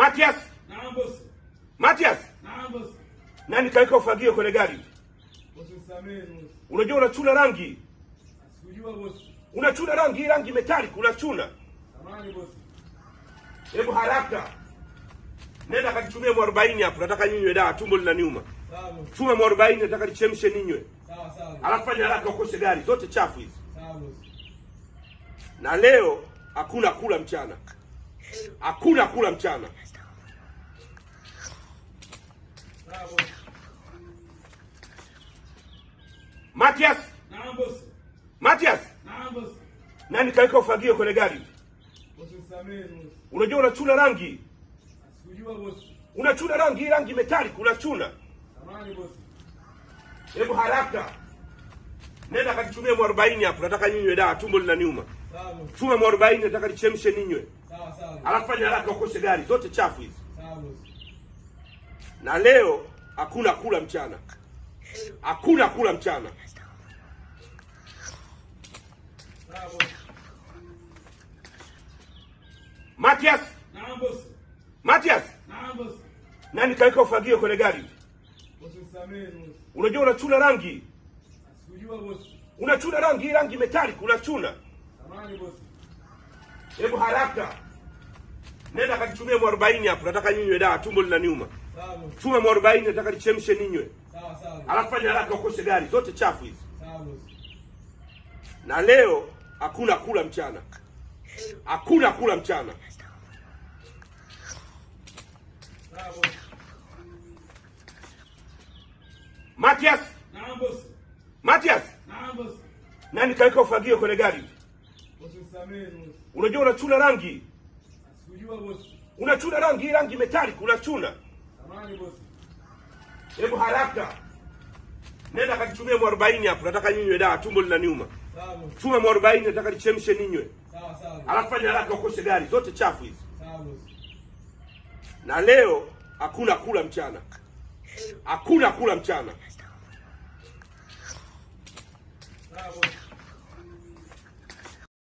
Matias, Naam bosi. Matias, Naam bosi. nani kaweka ufagio kwenye gari? Unajua unachuna rangi, Sikujua bosi. unachuna rangi, hii rangi metallic unachuna. Samahani bosi. Hebu haraka nenda kakitumia mwarobaini hapo, nataka ninywe dawa, tumbo linaniuma. Sawa. Chuma mwarobaini, nataka nichemshe ninywe, Sawa sawa. alafu fanya haraka ukoshe gari zote chafu hizi. Sawa bosi. Na leo hakuna kula mchana, hakuna kula mchana. Sawa bosi. Matias, Naam boss. Matias, Naam boss. nani kaweka ufagio kwenye gari? Nisamehe. Unajua unachuna rangi, Sikujua boss. unachuna rangi, hii rangi metallic unachuna. Samahani boss. Hebu haraka nenda kakitumia mwarobaini hapo, nataka ninywe dawa, tumbo linaniuma. Sawa. Chuma mwarobaini, nataka nichemshe ninywe, Sawa sawa. alafu fanya haraka ukoshe gari zote chafu hizi. Sawa. Na leo hakuna kula mchana, hakuna kula mchana. Sawa bosi. Matias, Naam bosi. Matias, Naam bosi. nani kaweka ufagio kwenye gari? Bosi nisamehe bosi. Unajua unachuna rangi, Sikujua bosi. unachuna rangi, rangi metallic unachuna. Samahani bosi. Hebu haraka nenda kakitumia mwarobaini hapo, nataka ninywe dawa, tumbo linaniuma. Sawa. Chuma mwarobaini, nataka nichemshe ninywe, Sawa sawa. alafu fanya haraka ukoshe gari zote chafu hizi. Sawa bosi. Na leo hakuna kula mchana, hakuna kula mchana. Matias. Matias, nani kaweka ufagio kwenye gari? Unajua unachuna rangi, unachuna rangi, hii rangi metallic unachuna. Hebu haraka nenda kachumie mwarobaini hapo, nataka ninywe dawa, tumbo linaniuma. Chuma mwarobaini, nataka nichemshe ninywe. Alafu fanya haraka ukoshe gari zote chafu hizi. Na leo hakuna kula mchana, hakuna kula mchana.